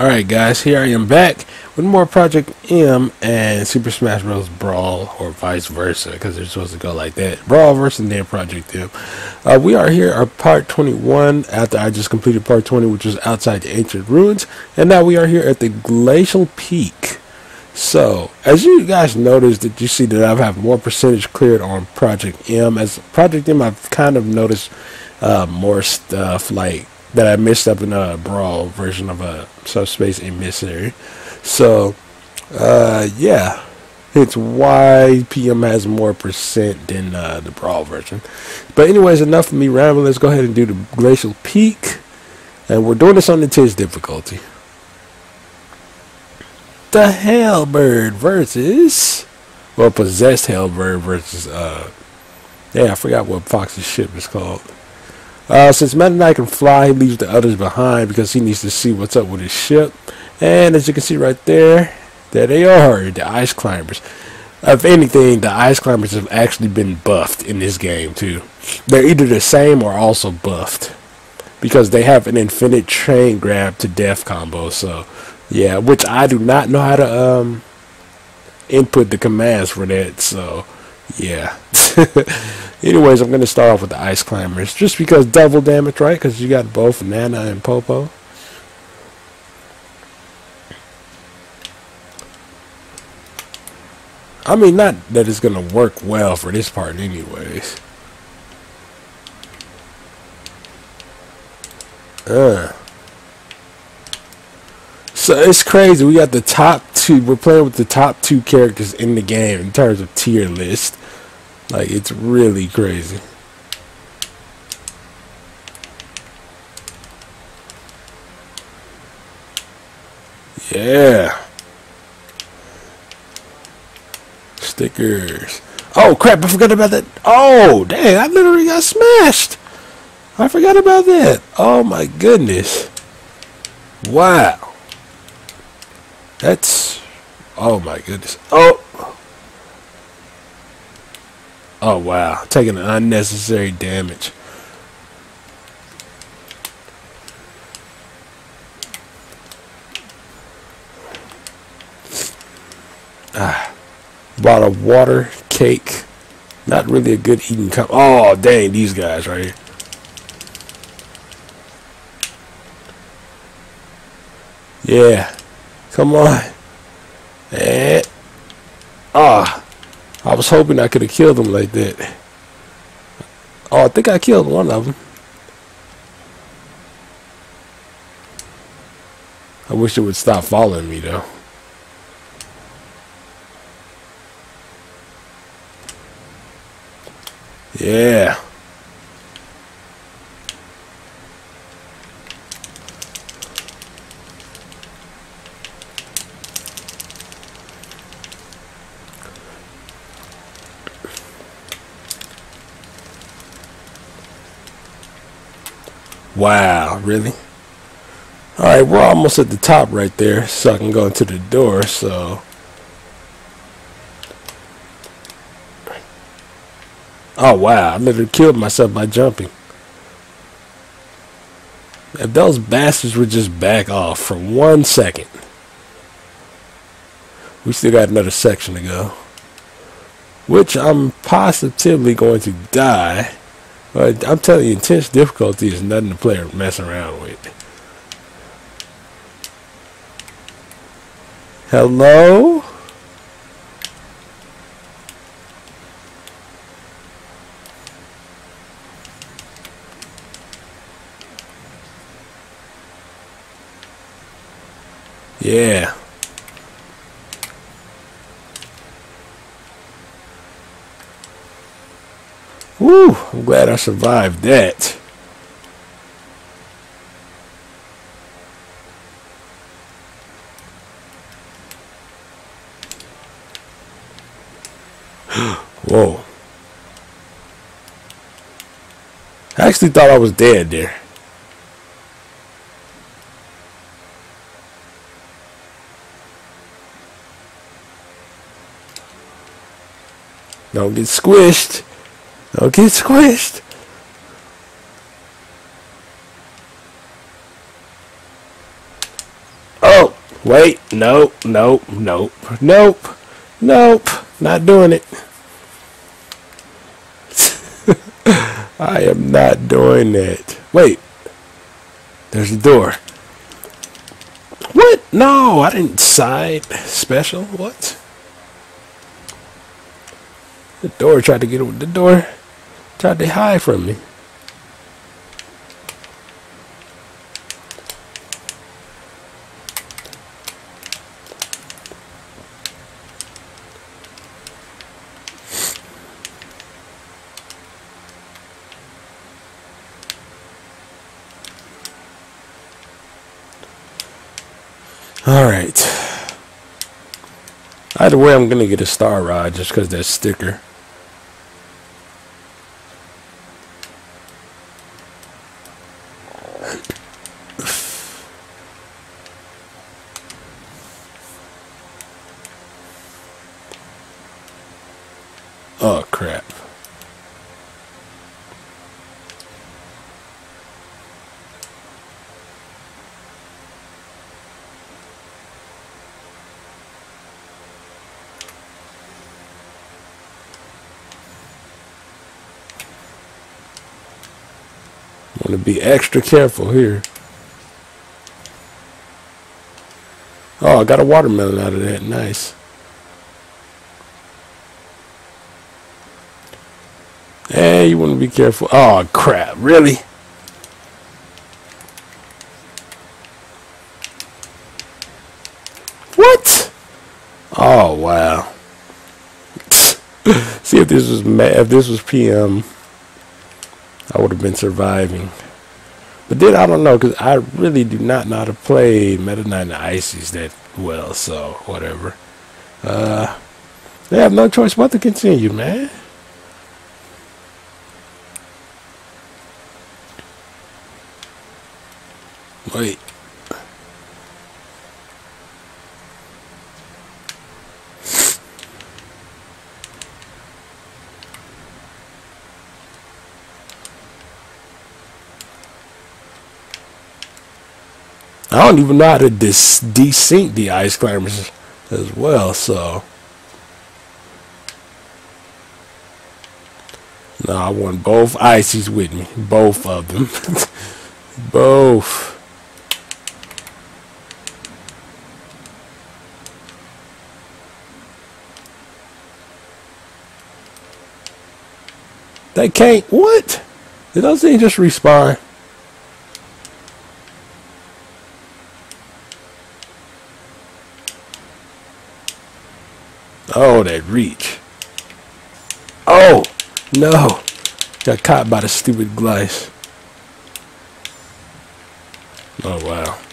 Alright guys, here I am back with more Project M and Super Smash Bros. Brawl, or vice versa, because they're supposed to go like that. Brawl versus then Project M. Uh, we are here at part 21, after I just completed part 20, which was outside the ancient ruins, and now we are here at the Glacial Peak. So, as you guys noticed, that you see that I have more percentage cleared on Project M. As Project M, I've kind of noticed uh, more stuff like that I missed up in a brawl version of a subspace emissary. So, uh, yeah, it's why PM has more percent than uh, the brawl version. But anyways, enough of me rambling. Let's go ahead and do the glacial peak, and we're doing this on the Tiz difficulty. The Halberd versus, well, possessed Halberd versus, uh, yeah, I forgot what Fox's ship is called. Uh, since Meta Knight can fly, he leaves the others behind because he needs to see what's up with his ship. And as you can see right there, there they are, the Ice Climbers. If anything, the Ice Climbers have actually been buffed in this game too. They're either the same or also buffed. Because they have an infinite chain grab to death combo, so yeah, which I do not know how to um input the commands for that, so yeah. Anyways, I'm going to start off with the Ice Climbers. Just because double damage, right? Because you got both Nana and Popo. I mean, not that it's going to work well for this part anyways. Uh. So it's crazy. We got the top two. We're playing with the top two characters in the game in terms of tier list. Like, it's really crazy. Yeah. Stickers. Oh, crap, I forgot about that. Oh, dang, I literally got smashed. I forgot about that. Oh, my goodness. Wow. That's... Oh, my goodness. Oh. Oh, wow. Taking unnecessary damage. Ah. Bottle of water, cake. Not really a good eating cup. Oh, dang, these guys right here. Yeah. Come on. And, ah. I was hoping I could have killed him like that. Oh, I think I killed one of them. I wish it would stop following me, though. Yeah. Wow, really? Alright, we're almost at the top right there, so I can go into the door, so... Oh, wow, I literally killed myself by jumping. If those bastards would just back off for one second. We still got another section to go. Which I'm positively going to die. I'm telling you, intense difficulty is nothing to play or mess around with. Hello? Yeah. Woo! I'm glad I survived that. Whoa. I actually thought I was dead there. Don't get squished. Don't get squished. Oh, wait, nope, nope, nope, nope, nope, not doing it. I am not doing that. Wait, there's a door. What? No, I didn't side special. What? The door tried to get over the door tried to hide from me. Alright. Either way, I'm going to get a star rod just because that sticker. Oh, crap. Want to be extra careful here. Oh, I got a watermelon out of that. Nice. Hey, you want to be careful. Oh, crap. Really? What? Oh, wow. See if this was if this was PM, I would have been surviving. But then I don't know because I really do not know how to play Meta Knight and Ices that well. So whatever. Uh, they have no choice but to continue, man. Wait. I don't even know how to dis- desync the ice climbers as well, so. No, I want both ices with me. Both of them. both. They can't. What? Did those things just respawn? Oh, that reach. Oh, no. Got caught by the stupid glice. Oh, wow.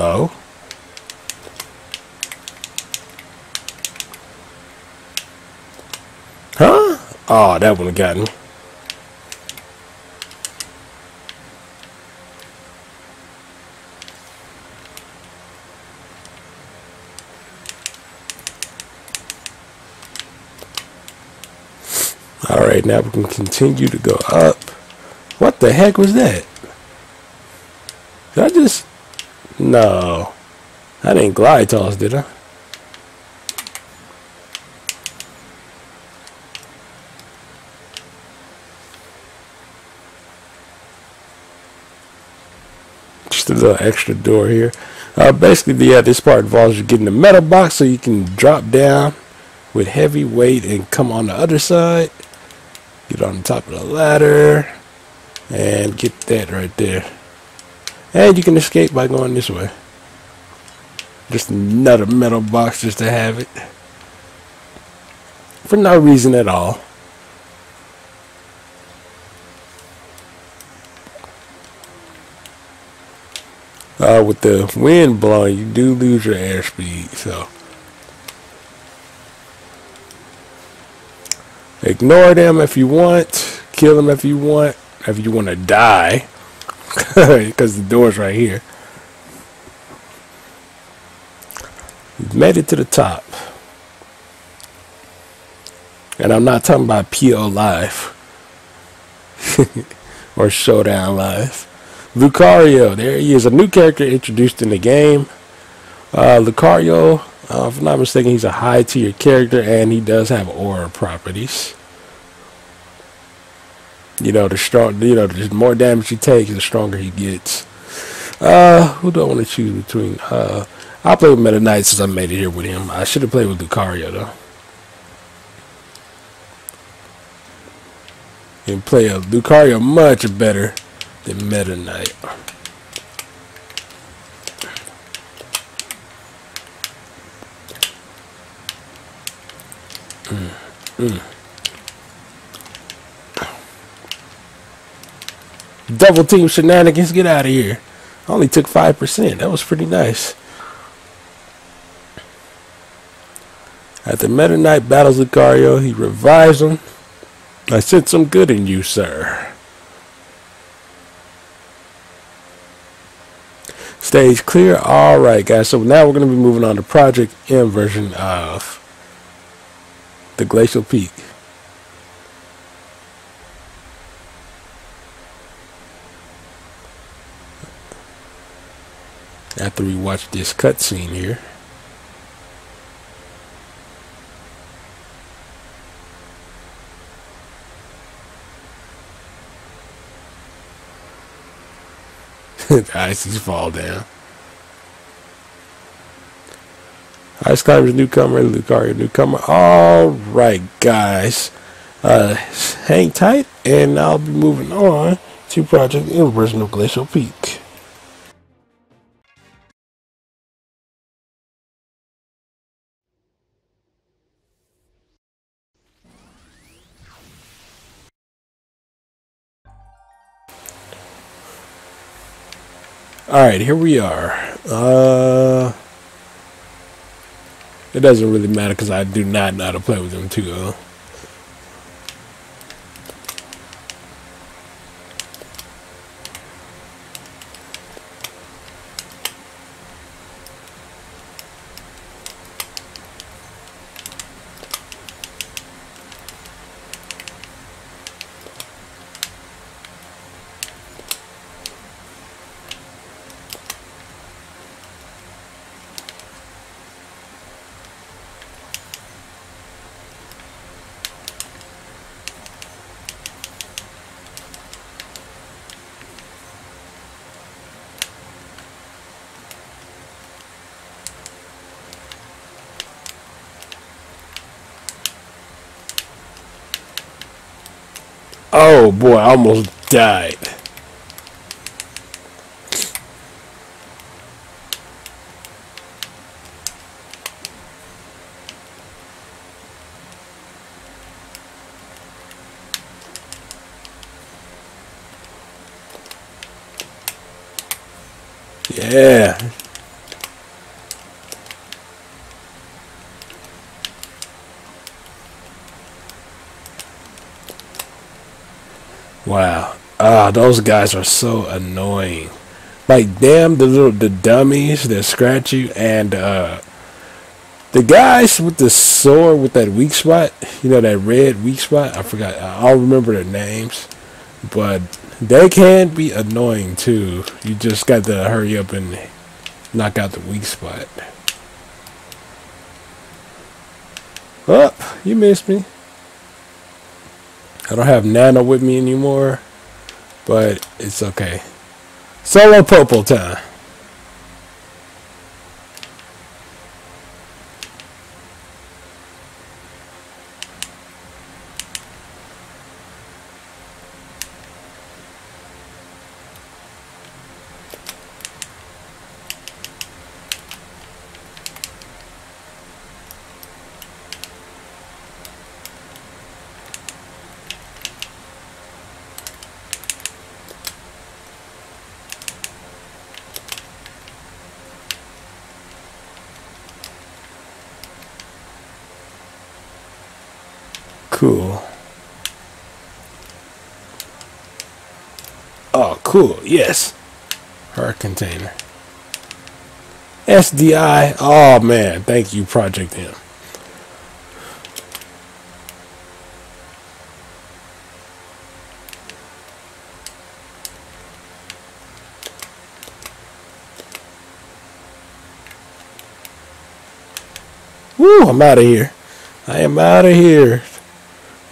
Hello? Huh? Oh, that one me. Alright, now we can continue to go up. What the heck was that? Did I just... No. I didn't glide toss, did I? Just a little extra door here. Uh, basically, yeah, this part involves you getting the metal box so you can drop down with heavy weight and come on the other side. Get on the top of the ladder and get that right there. And you can escape by going this way. Just another metal box just to have it. For no reason at all. Uh, with the wind blowing, you do lose your airspeed, so. Ignore them if you want. Kill them if you want. If you want to die. Because the door's right here. You've made it to the top. And I'm not talking about PO Live. or Showdown Live. Lucario, there he is. A new character introduced in the game. Uh, Lucario uh, if I'm not mistaken, he's a high tier character and he does have aura properties. You know, the strong, you know, the more damage he takes, the stronger he gets. Uh, who do I want to choose between? Uh, I'll play with Meta Knight since I made it here with him. I should have played with Lucario though. And play a Lucario much better than Meta Knight. Mm. Mm. Double team shenanigans, get out of here. I only took 5%. That was pretty nice. At the Meta Knight battles Lucario, he revives him. I sent some good in you, sir. Stage clear. Alright, guys. So now we're going to be moving on to Project M version of the glacial peak. After we watch this cutscene here. the ices fall down. Ice Climbers newcomer, Lucario newcomer. All right, guys. Uh, hang tight, and I'll be moving on to Project of Glacial Peak. All right, here we are. Uh, it doesn't really matter because I do not know how to play with them too. Uh. Oh boy, I almost died. Yeah. Wow. Ah, those guys are so annoying. Like, damn, the little the dummies that scratch you, and uh, the guys with the sword with that weak spot. You know that red weak spot. I forgot. I'll remember their names, but they can be annoying too. You just got to hurry up and knock out the weak spot. Oh, you missed me. I don't have Nana with me anymore, but it's okay. Solo Popo time. Cool. Oh, cool. Yes. Heart Container. SDI. Oh, man. Thank you, Project M. Woo, I'm out of here. I am out of here.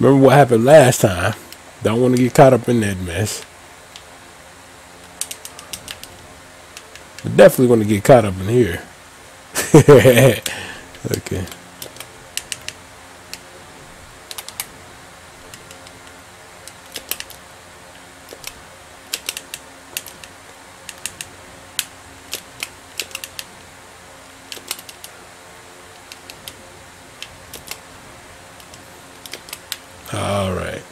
Remember what happened last time. Don't want to get caught up in that mess. But definitely want to get caught up in here. okay. All right.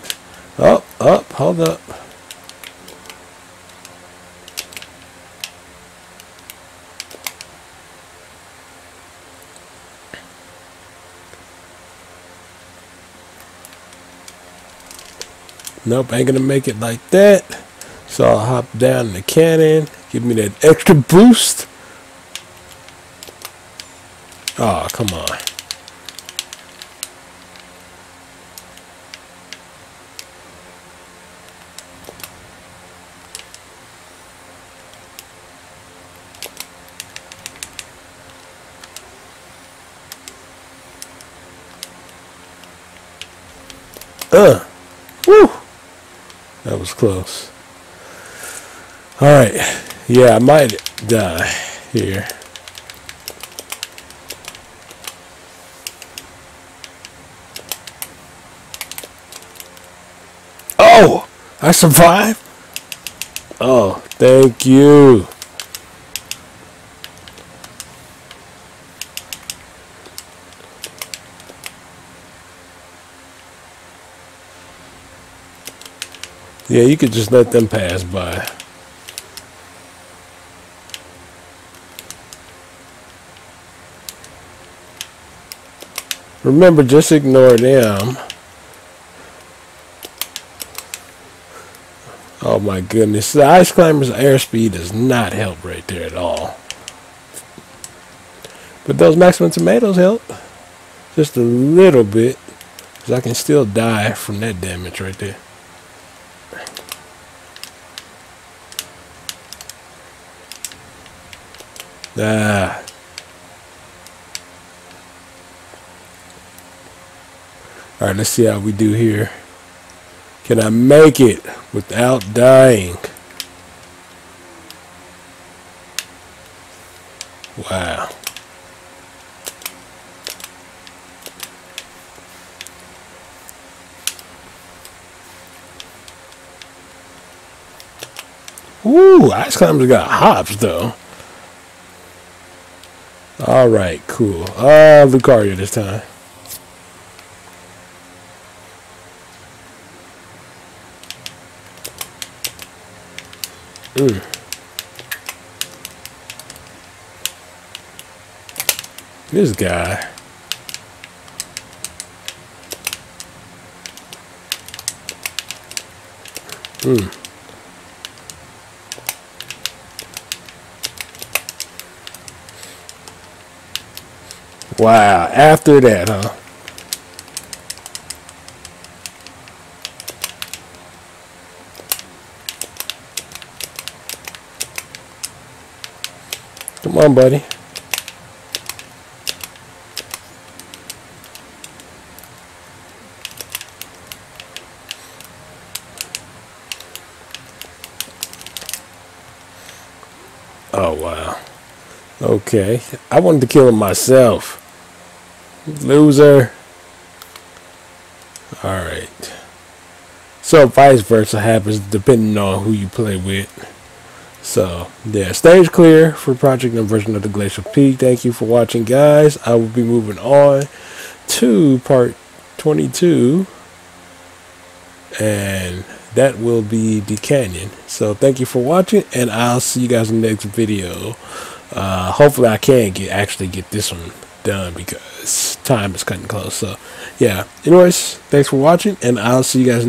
Up, up, hold up. Nope, ain't gonna make it like that. So I'll hop down the cannon, give me that extra boost. Oh, come on. Woo. That was close. Alright. Yeah, I might die here. Oh! I survived? Oh, thank you. Yeah, you could just let them pass by. Remember, just ignore them. Oh my goodness. The Ice Climber's airspeed does not help right there at all. But those maximum tomatoes help. Just a little bit. Because I can still die from that damage right there. Ah. All right, let's see how we do here. Can I make it without dying? Wow. Ooh, Ice Climbers got hops though. All right, cool. Uh, Lucario this time. Mm. This guy. Hmm. Wow, after that, huh? Come on, buddy. Oh, wow. Okay. I wanted to kill him myself. Loser. Alright. So vice versa happens depending on who you play with. So, yeah, stage clear for Project No version of the Glacial Peak. Thank you for watching, guys. I will be moving on to part 22. And that will be the canyon. So, thank you for watching, and I'll see you guys in the next video. Uh, hopefully, I can get actually get this one done because time is cutting close. So, yeah. Anyways, thanks for watching, and I'll see you guys.